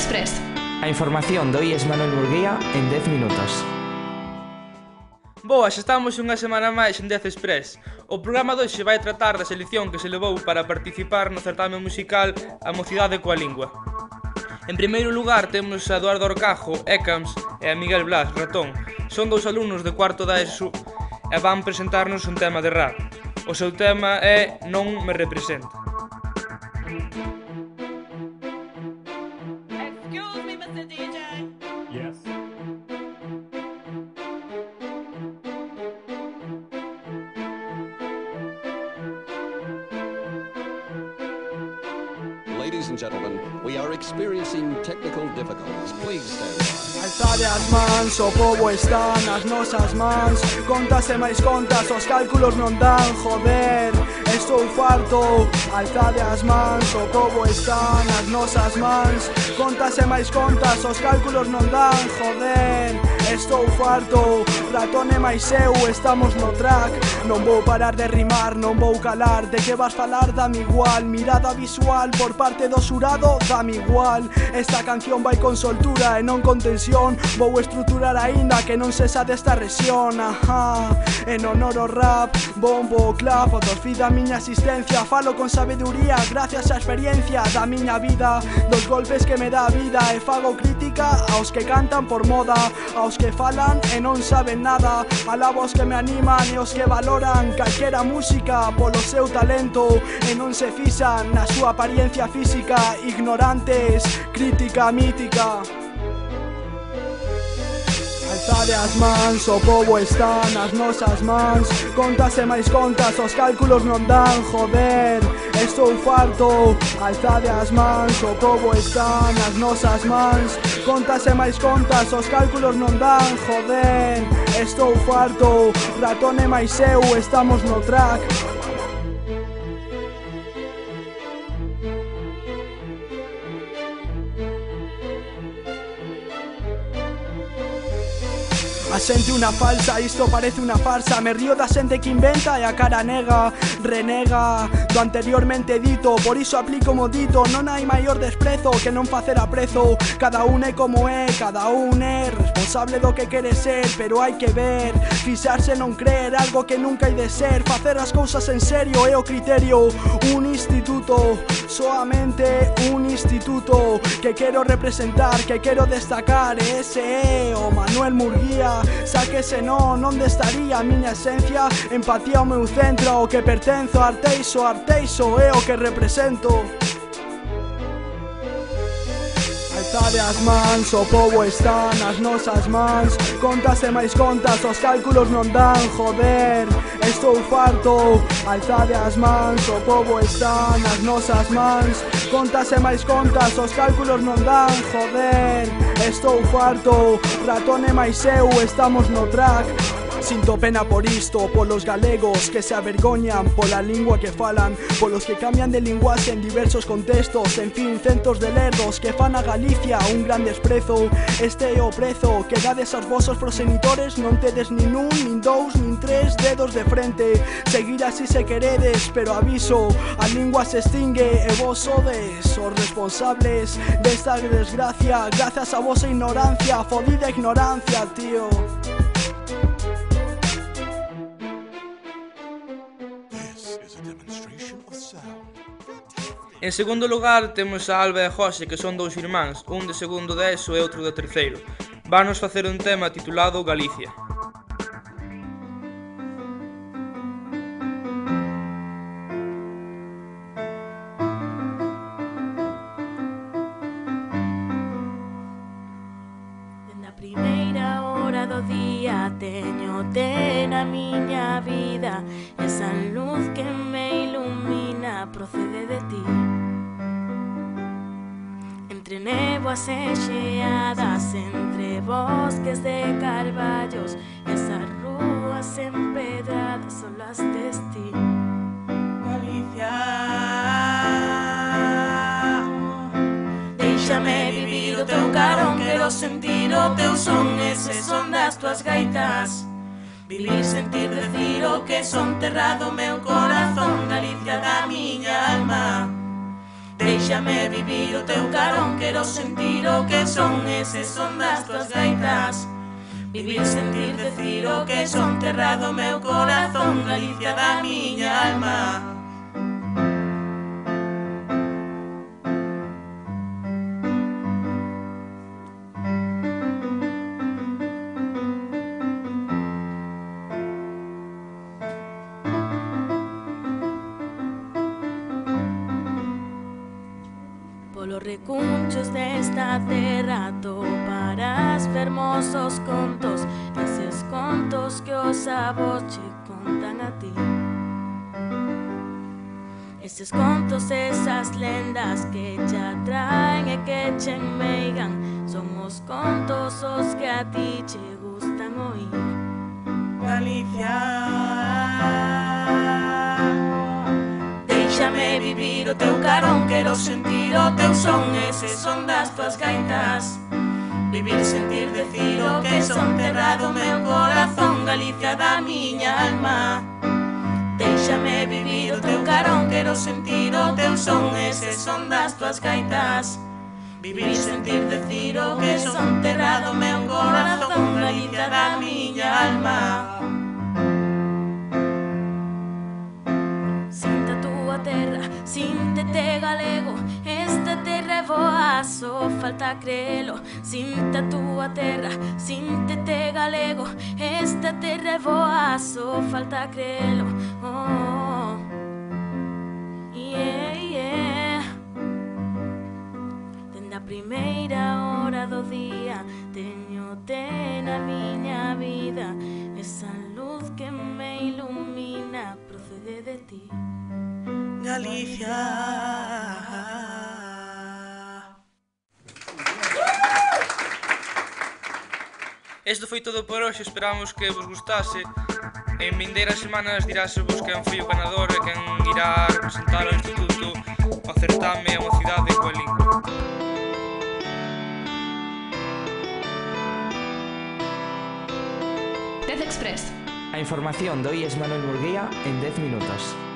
Express. A información do IES Manuel Burguía en 10 minutos. Boas, estamos unha semana máis en 10 Express. O programa de hoxe vai tratar da selección que se levou para participar no certame musical A Mocidade coa Lingua. En primeiro lugar temos a Eduardo Orcajo, Ecams, e a Miguel Blas, Ratón. Son dous alumnos de cuarto da ESU e van presentarnos un tema de rap. O seu tema é Non me representa. Ladies and gentlemen, we are experiencing technical difficulties. Please stand by. Alzade as mans, o povo están as nosas mans. Contas e máis contas, os cálculos non dan, joder. Estou farto Alzade as mans, o povo están as nosas mans. Contas e máis contas, os cálculos non dan, joder. Estou farto, ratón e máis eu estamos no track. Non vou parar de rimar, non vou calar. De que vas falar dame igual. Mirada visual por parte do xurado dame igual. Esta canción vai con soltura e non con tensión. Vou estruturar aínda que non cesa desta rexión. Ajá, en honor ao rap, bombo, clap O vida a miña asistencia. Falo con sabeduría Gracias á experiencia da miña vida. Dos golpes que me dá vida e fago crítica Aos que cantan por moda, aos que falan e non saben nada. Alabos que me animan e os que valoran calquera música polo seu talento. E non se fixan na súa apariencia física. Ignorantes, crítica mítica. Alzade as mans, o povo está nas nosas mans. Contas e máis contas, os cálculos non dan, joder. Estou farto, alzade as mans O povo está nas nosas mans. Contas e máis contas, os cálculos non dan Joder, estou farto Ratón e máis eu, estamos no track. A xente unha falsa, isto parece unha farsa. Me río da xente que inventa e a cara nega Renega. Do anteriormente dito Por iso aplico mo dito Non hai maior desprezo que non facer aprezo Cada un é como é, cada un é Responsable do que quere ser, pero hai que ver. Fixarse non creer algo que nunca hai de ser. Facer as cousas en serio é o criterio. Un instituto, soamente un instituto. Que quero representar, que quero destacar ese o Manuel Murguía Xa que senón onde estaría a miña esencia? Empatía o meu centro, o que pertenzo Arteixo, arteixo é o que represento. Alzade as mans, o povo está nas nosas mans. Contas e máis contas, os cálculos non dan, joder. Estou farto, alzade as mans O oh povo está nas nosas mans Contas e máis contas, os cálculos non dan. Joder, estou farto Ratón e máis eu, estamos no track. Sinto pena por isto, polos galegos que se avergoñan pola lingua que falan Polos que cambian de linguaxe en diversos contextos En fin, centos de lerdos que fan a Galicia un gran desprezo. Este é o prezo que dades aos vosos prosenitores Non tedes nin un, nin dous, nin tres dedos de frente. Seguir así se queredes, pero aviso A lingua se extingue e vos sodes os responsables desta desgracia. Grazas a vosa ignorancia, fodida ignorancia, tío. En segundo lugar, temos a Alba e José, que son dous irmáns, un de segundo de ESO e outro de terceiro. Vanos facer un tema titulado Galicia. Na primeira hora do día teño te na miña vida esa luz que me procede de ti. Entre néboas e xeadas, entre bosques de carballos Esas rúas empedradas son las de ti. Galicia. Déixame vivir o teu carón, quero sentir o teu son Ese son das tuas gaitas. Vivir, sentir, decir o que son Terrado meu corazón, Galicia da miña alma. Déixame vivir o teu carón Quero sentir o que son Ese son das tuas gaitas. Vivir, sentir, decir o que son Terrado meu corazón, Galicia da miña alma. Recunchos desta terra Toparás fermosos contos Eses contos que os avós che contan a ti. Eses contos, esas lendas que te atraen e que che enmeigan Son os contos os que a ti che gustan oír. Galicia vivir o teu carón Quero sentir o teu son Ese son das tuas gaitas. Vivir, sentir, decir o que son Cerrado meu corazón Galicia da miña alma. Déixame vivir o teu carón Quero sentir o teu son Ese son das tuas gaitas. Vivir, sentir, decir o que son falta crelo Sinta a túa terra, síntete galego. Esta terra é boa, só falta crelo oh, yeah, yeah. Dende a primeira hora do día Teño te na miña vida. Esa luz que me ilumina procede de ti. Galicia Isto foi todo por hoxe, esperamos que vos gustase. En vindeiras semanas dirase vos quen foi o ganador e quen irá representar ao Instituto ao certame a mocidade coa lingua. Express. A información do IES Manuel Murguía en 10 minutos.